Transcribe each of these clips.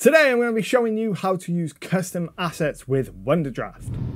Today I'm going to be showing you how to use custom assets with Wonderdraft.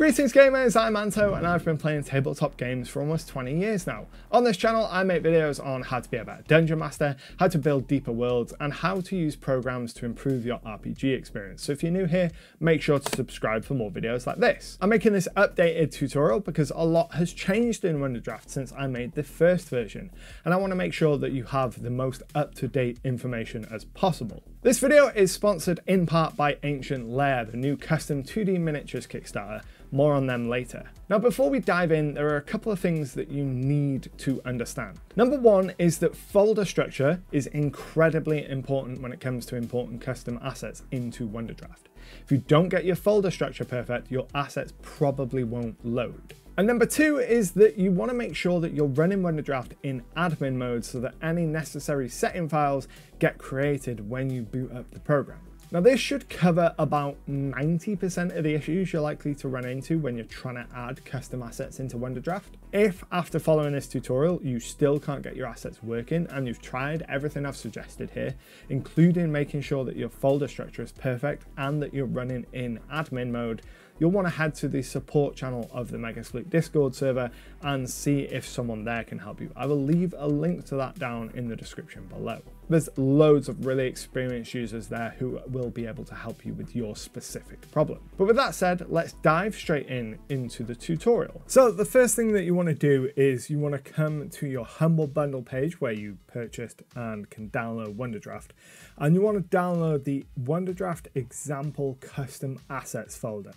Greetings gamers, I'm Anto and I've been playing tabletop games for almost 20 years now. On this channel I make videos on how to be a better dungeon master, how to build deeper worlds and how to use programs to improve your RPG experience. So if you're new here, make sure to subscribe for more videos like this. I'm making this updated tutorial because a lot has changed in Wonderdraft since I made the first version and I want to make sure that you have the most up-to-date information as possible. This video is sponsored in part by Ancient Lair, the new custom 2D miniatures Kickstarter more on them later. Now before we dive in, there are a couple of things that you need to understand. Number one is that folder structure is incredibly important when it comes to importing custom assets into Wonderdraft. If you don't get your folder structure perfect, your assets probably won't load. And number two is that you want to make sure that you're running Wonderdraft in admin mode so that any necessary setting files get created when you boot up the program. Now this should cover about 90% of the issues you're likely to run into when you're trying to add custom assets into Wonderdraft. If after following this tutorial you still can't get your assets working and you've tried everything I've suggested here, including making sure that your folder structure is perfect and that you're running in admin mode, you'll want to head to the support channel of the Megasploot Discord server and see if someone there can help you. I will leave a link to that down in the description below. There's loads of really experienced users there who will be able to help you with your specific problem. But with that said, let's dive straight in into the tutorial. So the first thing that you want to do is you want to come to your Humble Bundle page where you purchased and can download Wonderdraft. And you want to download the Wonderdraft example custom assets folder.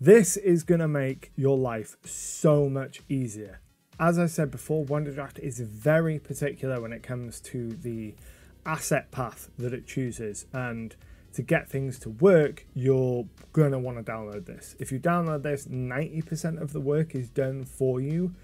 This is going to make your life so much easier. As I said before, Wonderdraft is very particular when it comes to the asset path that it chooses. And to get things to work, you're going to want to download this. If you download this, 90% of the work is done for you.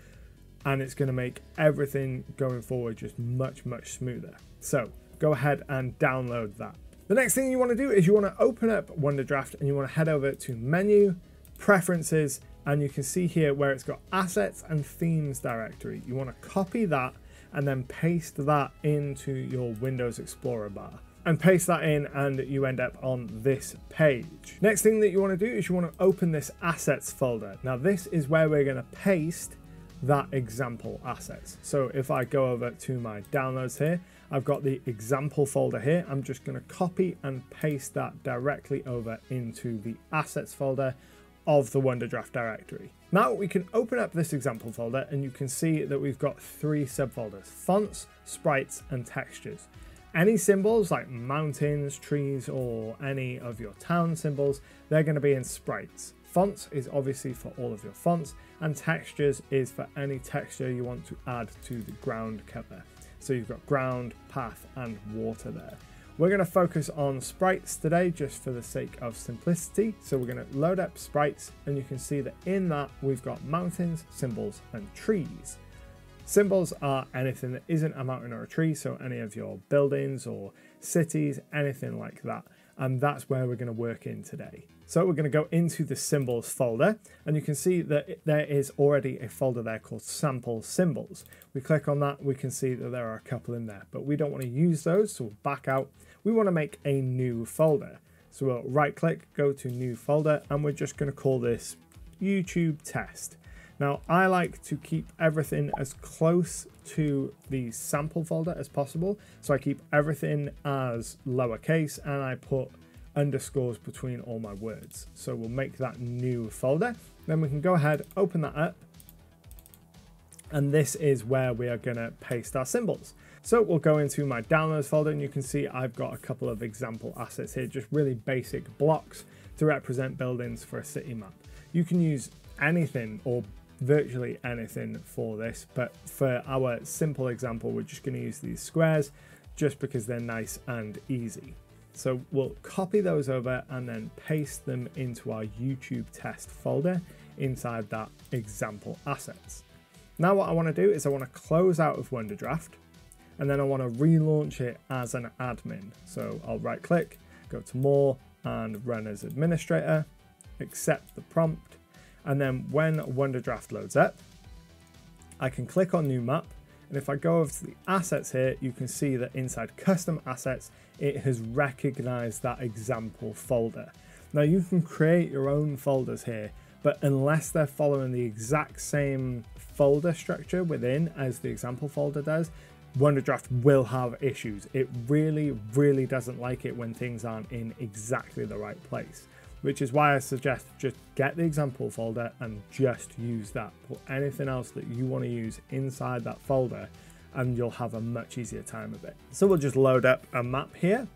And it's going to make everything going forward just much, much smoother. So go ahead and download that. The next thing you want to do is you want to open up Wonderdraft and you want to head over to menu, preferences, and you can see here where it's got assets and themes directory. You want to copy that and then paste that into your Windows Explorer bar and paste that in and you end up on this page. Next thing that you want to do is you want to open this assets folder. Now this is where we're going to paste that example assets. So if I go over to my downloads here, I've got the example folder here. I'm just going to copy and paste that directly over into the assets folder of the Wonderdraft directory. Now we can open up this example folder and you can see that we've got three subfolders, fonts, sprites, and textures. Any symbols like mountains, trees, or any of your town symbols, they're to be in sprites. Fonts is obviously for all of your fonts, and textures is for any texture you want to add to the ground cover. So you've got ground, path, and water there. We're going to focus on sprites today just for the sake of simplicity. So we're going to load up sprites and you can see that in that we've got mountains, symbols and trees. Symbols are anything that isn't a mountain or a tree, so any of your buildings or cities, anything like that. And that's where we're going to work in today. So we're going to go into the symbols folder and you can see that there is already a folder there called sample symbols. We click on that, we can see that there are a couple in there, but we don't want to use those, so we'll back out. We want to make a new folder. So we'll right click, go to new folder, and we're just going to call this YouTube test. Now I like to keep everything as close to the sample folder as possible. So I keep everything as lowercase and I put underscores between all my words. So we'll make that new folder. Then we can go ahead, open that up. And this is where we are going to paste our symbols. So we'll go into my downloads folder and you can see I've got a couple of example assets here, just really basic blocks to represent buildings for a city map. You can use anything or virtually anything for this, but for our simple example, we're just going to use these squares just because they're nice and easy. So we'll copy those over and then paste them into our YouTube test folder inside that example assets. Now what I want to do is I want to close out of Wonderdraft and then I want to relaunch it as an admin. So I'll right click, go to more and run as administrator, accept the prompt. And then when Wonderdraft loads up, I can click on new map And if I go over to the assets here, you can see that inside custom assets, it has recognized that example folder. Now you can create your own folders here, but unless they're following the exact same folder structure within as the example folder does, WonderDraft will have issues. It really, really doesn't like it when things aren't in exactly the right place, which is why I suggest just get the example folder and just use that. Put anything else that you want to use inside that folder and you'll have a much easier time of it. So we'll just load up a map here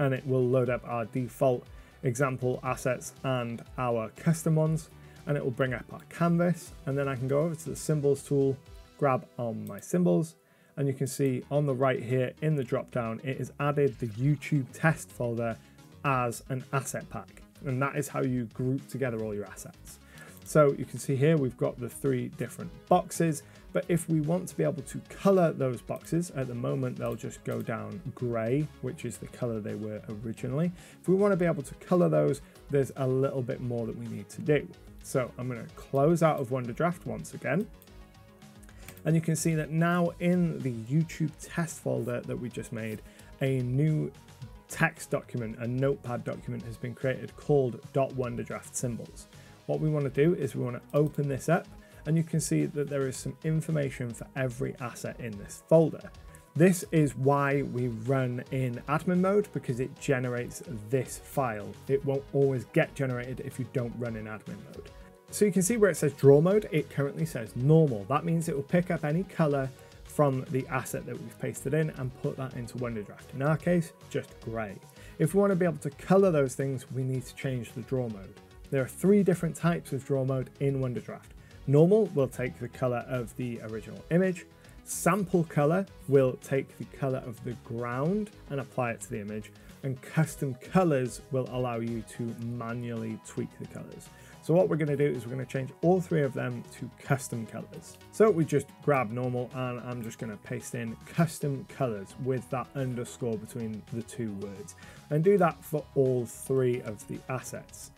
and it will load up our default example assets and our custom ones and it will bring up our canvas and then I can go over to the symbols tool, grab on my symbols and you can see on the right here in the drop down it has added the YouTube test folder as an asset pack and that is how you group together all your assets. So you can see here we've got the three different boxes, but if we want to be able to color those boxes, at the moment they'll just go down gray, which is the color they were originally. If we want to be able to color those, there's a little bit more that we need to do. So I'm going to close out of WonderDraft once again. And you can see that now in the YouTube test folder that we just made, a new text document, a notepad document has been created called .dot .wonderdraft symbols. What we want to do is we want to open this up and you can see that there is some information for every asset in this folder. This is why we run in admin mode because it generates this file. It won't always get generated if you don't run in admin mode. So you can see where it says draw mode, it currently says normal. That means it will pick up any color from the asset that we've pasted in and put that into WonderDraft. In our case, just gray. If we want to be able to color those things, we need to change the draw mode. There are three different types of draw mode in WonderDraft. Normal will take the color of the original image. Sample color will take the color of the ground and apply it to the image. And custom colors will allow you to manually tweak the colors. So what we're going to do is we're going to change all three of them to custom colors. So we just grab normal and I'm just going to paste in custom colors with that underscore between the two words and do that for all three of the assets.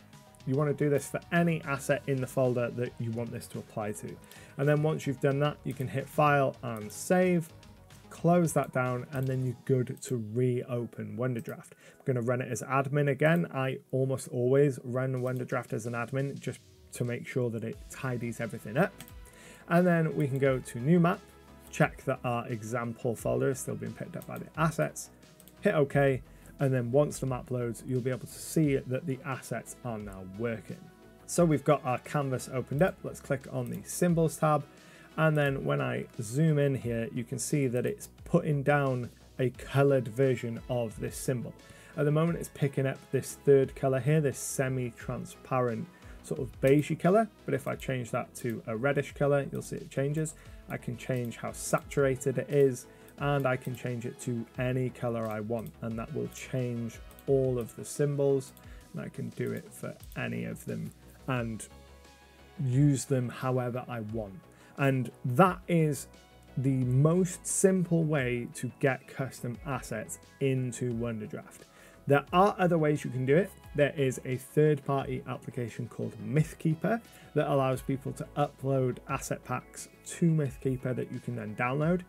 You want to do this for any asset in the folder that you want this to apply to. And then once you've done that, you can hit file and save close that down, and then you're good to reopen WonderDraft. I'm going to run it as admin again. I almost always run WonderDraft as an admin just to make sure that it tidies everything up. And then we can go to new map, check that our example folder is still being picked up by the assets, hit OK, and then once the map loads, you'll be able to see that the assets are now working. So we've got our canvas opened up. Let's click on the symbols tab and then when I zoom in here, you can see that it's putting down a colored version of this symbol. At the moment, it's picking up this third color here, this semi-transparent sort of beigey color. But if I change that to a reddish color, you'll see it changes. I can change how saturated it is, and I can change it to any color I want, and that will change all of the symbols. And I can do it for any of them and use them however I want. And that is the most simple way to get custom assets into WonderDraft. There are other ways you can do it. There is a third party application called MythKeeper that allows people to upload asset packs to MythKeeper that you can then download.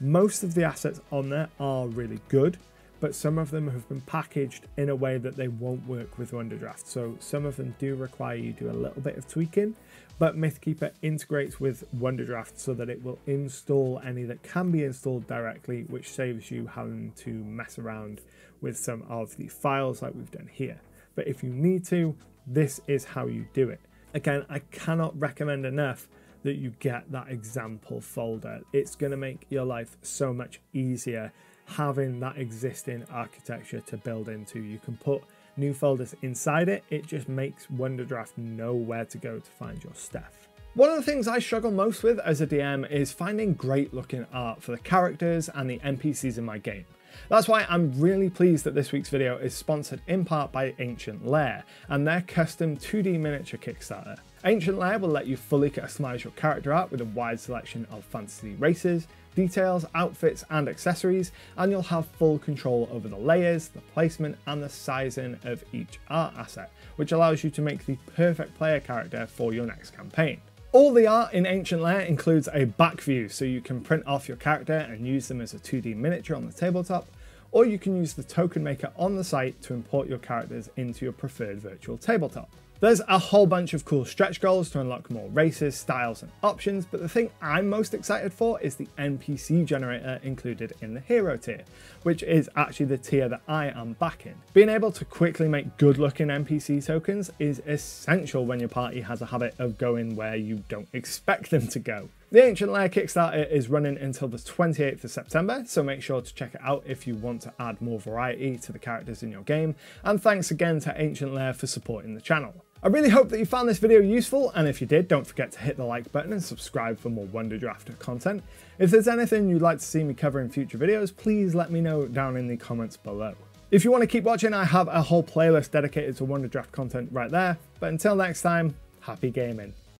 Most of the assets on there are really good but some of them have been packaged in a way that they won't work with WonderDraft. So some of them do require you to do a little bit of tweaking, but MythKeeper integrates with WonderDraft so that it will install any that can be installed directly, which saves you having to mess around with some of the files like we've done here. But if you need to, this is how you do it. Again, I cannot recommend enough that you get that example folder. It's going to make your life so much easier having that existing architecture to build into. You can put new folders inside it, it just makes WonderDraft know where to go to find your stuff. One of the things I struggle most with as a DM is finding great looking art for the characters and the NPCs in my game. That's why I'm really pleased that this week's video is sponsored in part by Ancient Lair and their custom 2D miniature Kickstarter. Ancient Lair will let you fully customize your character art with a wide selection of fantasy races, details, outfits and accessories, and you'll have full control over the layers, the placement and the sizing of each art asset, which allows you to make the perfect player character for your next campaign. All the art in Ancient Lair includes a back view, so you can print off your character and use them as a 2D miniature on the tabletop, or you can use the token maker on the site to import your characters into your preferred virtual tabletop. There's a whole bunch of cool stretch goals to unlock more races, styles, and options, but the thing I'm most excited for is the NPC generator included in the hero tier, which is actually the tier that I am backing. Being able to quickly make good looking NPC tokens is essential when your party has a habit of going where you don't expect them to go. The Ancient Lair Kickstarter is running until the 28th of September, so make sure to check it out if you want to add more variety to the characters in your game, and thanks again to Ancient Lair for supporting the channel. I really hope that you found this video useful, and if you did, don't forget to hit the like button and subscribe for more Wonder Drafter content. If there's anything you'd like to see me cover in future videos, please let me know down in the comments below. If you want to keep watching, I have a whole playlist dedicated to Wonder Draft content right there, but until next time, happy gaming.